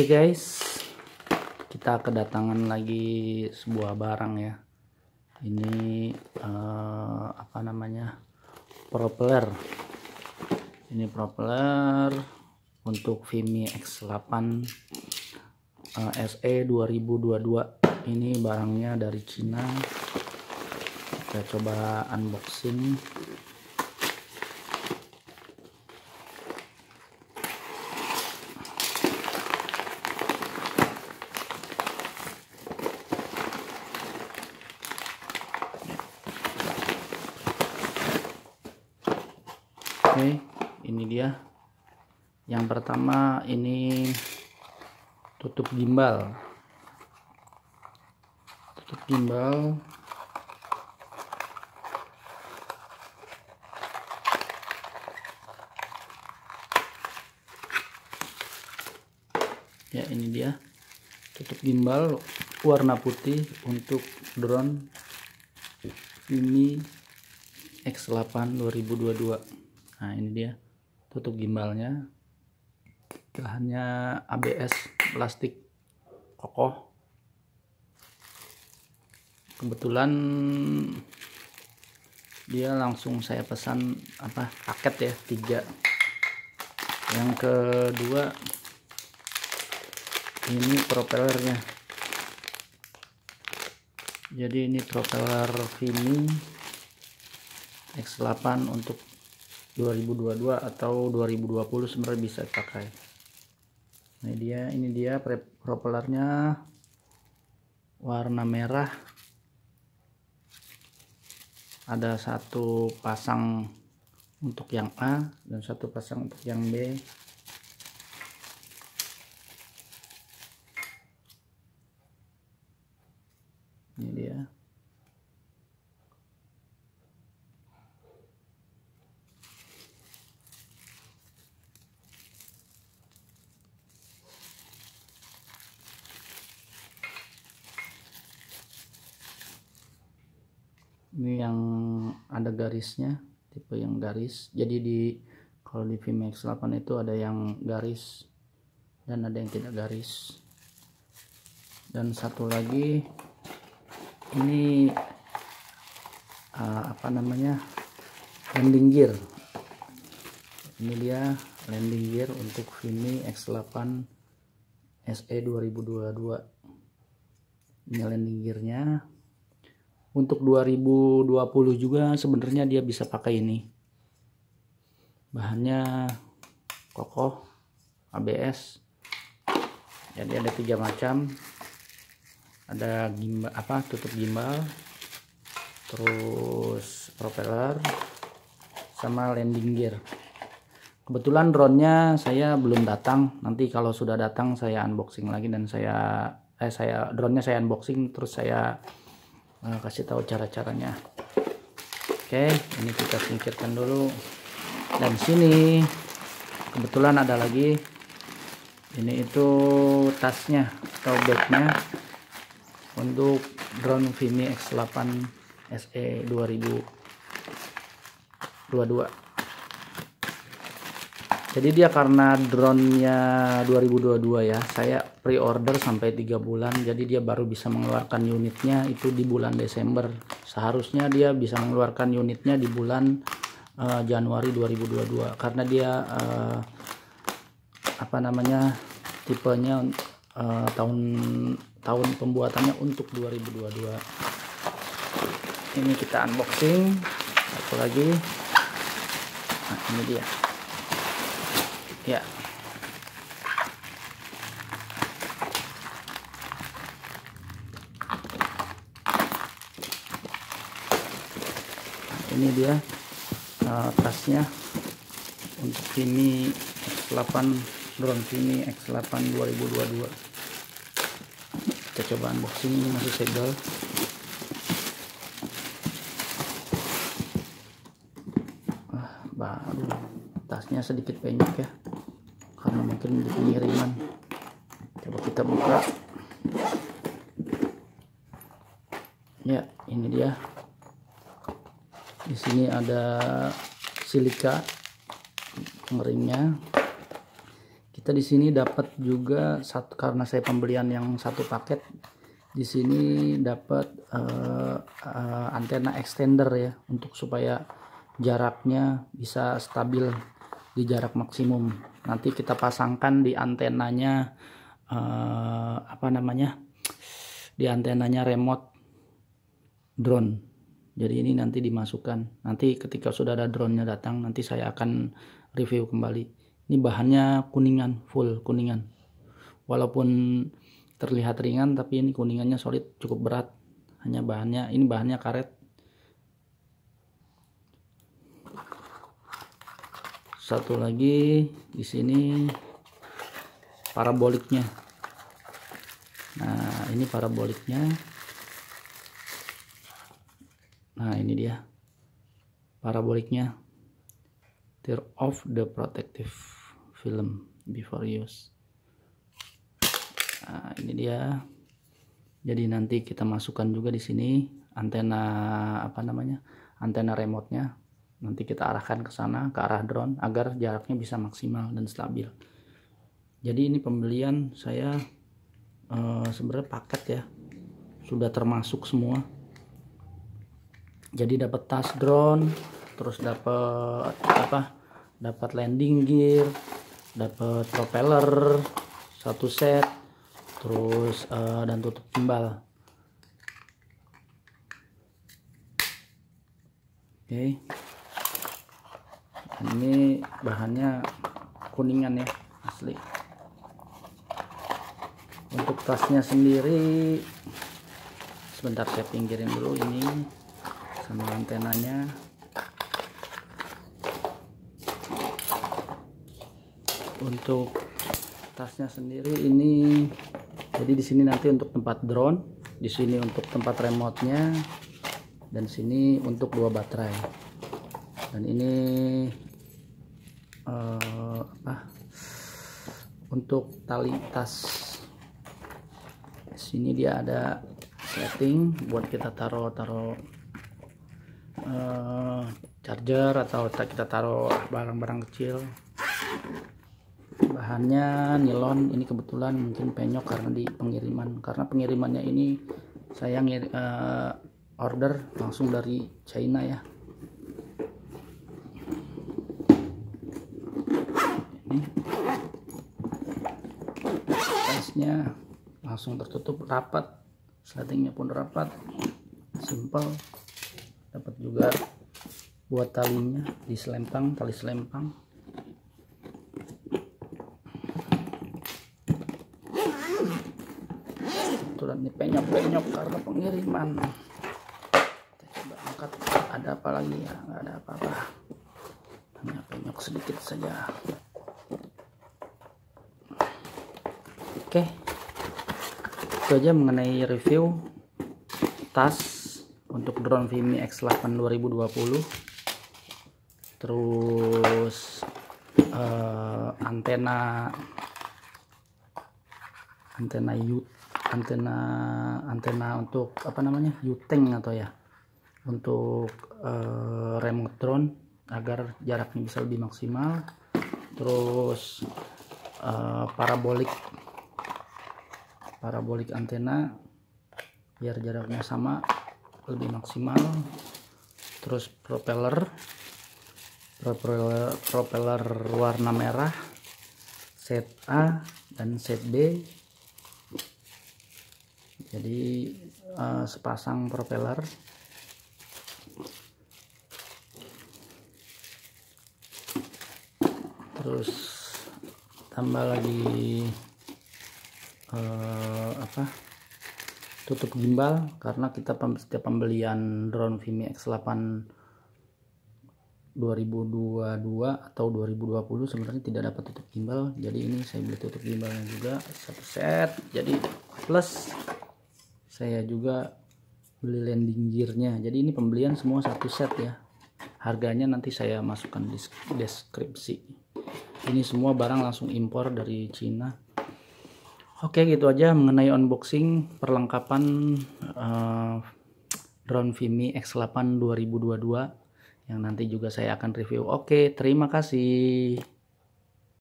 Oke guys, kita kedatangan lagi sebuah barang ya. Ini eh, apa namanya? Propeller. Ini propeller untuk Vimy X8 eh, SE 2022. Ini barangnya dari Cina. Kita coba unboxing. Oke, ini dia. Yang pertama ini tutup gimbal. Tutup gimbal. Ya, ini dia. Tutup gimbal warna putih untuk drone ini X8 2022 nah ini dia. Tutup gimbalnya. Bahannya ABS plastik kokoh. Kebetulan dia langsung saya pesan apa paket ya tiga. Yang kedua ini propellernya jadi ini propeller Vimy X8 untuk 2022 atau 2020 sebenarnya bisa dipakai. Nah dia ini dia propellernya warna merah. Ada satu pasang untuk yang A dan satu pasang untuk yang B ini dia ini yang ada garisnya tipe yang garis. Jadi di kalau di VMAX 8 itu ada yang garis dan ada yang tidak garis. Dan satu lagi ini uh, apa namanya landing gear. Ini dia landing gear untuk Vimy X8 SE 2022 ini landing gearnya untuk 2020 juga sebenarnya dia bisa pakai ini. Bahannya kokoh ABS jadi ada tiga macam. Ada gimbal apa tutup gimbal terus propeller sama landing gear. Kebetulan drone-nya saya belum datang. Nanti kalau sudah datang saya unboxing lagi dan saya eh saya drone-nya saya unboxing terus saya nah, kasih tahu cara-caranya. Oke ini kita singkirkan dulu. Dan sini kebetulan ada lagi. Ini itu tasnya atau bagnya untuk drone Vimy X8 SE 2022 jadi dia karena drone-nya 2022 ya saya pre-order sampai tiga bulan jadi dia baru bisa mengeluarkan unitnya itu di bulan Desember. Seharusnya dia bisa mengeluarkan unitnya di bulan uh, Januari 2022 karena dia uh, apa namanya tipenya uh, tahun tahun pembuatannya untuk 2022 ini kita unboxing satu lagi. Nah ini dia ya. Ini dia uh, tasnya. Untuk Vimy X8 drone Vimy X8 2022 kita coba unboxing ini masih segel ah, baru. Tasnya sedikit penyok ya karena mungkin di pengiriman. Coba kita buka. Ya ini dia. Di sini ada silika pengeringnya kita di sini dapat juga satu karena saya pembelian yang satu paket di sini dapat uh, uh, antena extender ya untuk supaya jaraknya bisa stabil di jarak maksimum. Nanti kita pasangkan di antenanya uh, apa namanya di antenanya remote drone. Jadi ini nanti dimasukkan. Nanti ketika sudah ada drone-nya datang nanti saya akan review kembali. Ini bahannya kuningan full kuningan. Walaupun terlihat ringan tapi ini kuningannya solid cukup berat. Hanya bahannya ini bahannya karet satu lagi di sini paraboliknya. Nah ini paraboliknya. Nah ini dia. Paraboliknya. Tear off the protective film before use. Nah ini dia. Jadi nanti kita masukkan juga di sini antena apa namanya antena remote nya nanti kita arahkan ke sana ke arah drone agar jaraknya bisa maksimal dan stabil. Jadi ini pembelian saya uh, sebenarnya paket ya. Sudah termasuk semua. Jadi dapat tas drone terus dapat apa dapat landing gear dapat propeller satu set terus uh, dan tutup gimbal. Oke. okay. Ini bahannya kuningan ya asli. Untuk tasnya sendiri sebentar saya pinggirin dulu ini sama antenanya. Untuk tasnya sendiri ini jadi di sini nanti untuk tempat drone di sini untuk tempat remote-nya dan sini untuk dua baterai. Dan ini uh, apa untuk tali tas. Sini dia ada setting buat kita taruh taruh uh, charger atau kita taruh barang-barang kecil. Bahannya nilon ini kebetulan mungkin penyok karena di pengiriman. Karena pengirimannya ini saya uh, order langsung dari China ya ini tasnya langsung tertutup rapat. Settingnya pun rapat. Simple dapat juga buat talinya di selempang tali selempang. Kebetulan ini penyok-penyok karena pengiriman. Kita coba angkat. Ada apa lagi ya? Nggak ada apa-apa. Hanya penyok sedikit saja oke. Itu aja mengenai review tas untuk drone Vimi X8 2020 terus uh, antena antena U antena antena untuk apa namanya Uteng atau ya untuk uh, remote drone agar jaraknya bisa lebih maksimal. Terus uh, parabolik parabolik antena biar jaraknya sama lebih maksimal. Terus propeller propeller propeller warna merah set A dan set B. Jadi uh, sepasang propeller. Terus tambah lagi uh, apa tutup gimbal karena kita setiap pembelian drone Vimi X8 2022 atau 2020 sebenarnya tidak dapat tutup gimbal. Jadi ini saya beli tutup gimbalnya juga satu set. Jadi plus saya juga beli landing gearnya. Jadi ini pembelian semua satu set ya. Harganya nanti saya masukkan di deskripsi. Ini semua barang langsung impor dari Cina Oke gitu aja mengenai unboxing perlengkapan uh, drone Vimi X8 2022 yang nanti juga saya akan review. Oke, terima kasih.